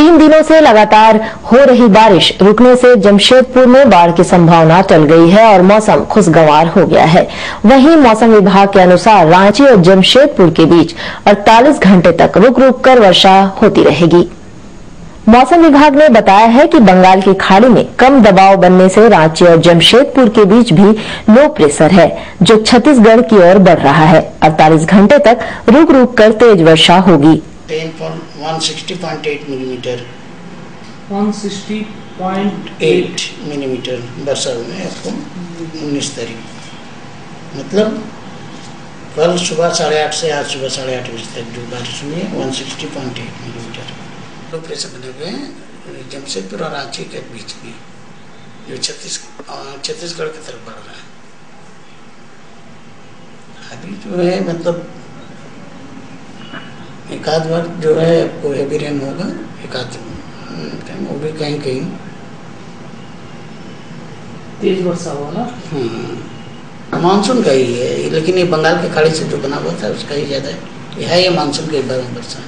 तीन दिनों से लगातार हो रही बारिश रुकने से जमशेदपुर में बाढ़ की संभावना टल गई है और मौसम खुशगवार हो गया है। वहीं मौसम विभाग के अनुसार रांची और जमशेदपुर के बीच 48 घंटे तक रुक रुक कर वर्षा होती रहेगी। मौसम विभाग ने बताया है कि बंगाल की खाड़ी में कम दबाव बनने से रांची और जमशेदपुर के बीच भी लो प्रेशर है, जो छत्तीसगढ़ की ओर बढ़ रहा है। 48 घंटे तक रुक रुक कर तेज वर्षा होगी। 160.8 मिलीमीटर 160.8 8 मिलीमीटर हुई है आपको उन्नीस तारीख। मतलब कल सुबह साढ़े आठ से आज सुबह साढ़े आठ बजे तक जो बारिश हुई है one sixty point eight millimetre low pressure बने हुए हैं जमशेदपुर और रांची के बीच में। जो छत्तीस छत्तीसगढ़ की तरफ़ बढ़ रहा है। अभी जो है मतलब एक आध बार जो है आपको हैवी रेन होगा एक आध टाइम वो भी कहीं कहीं। तेज वर्षा हुआ ना? हम्म, मानसून का ही है लेकिन ये बंगाल के खाड़ी से जो बना हुआ था उसका ही ज़्यादा है। यह है ये मानसून के बारे में वर्षा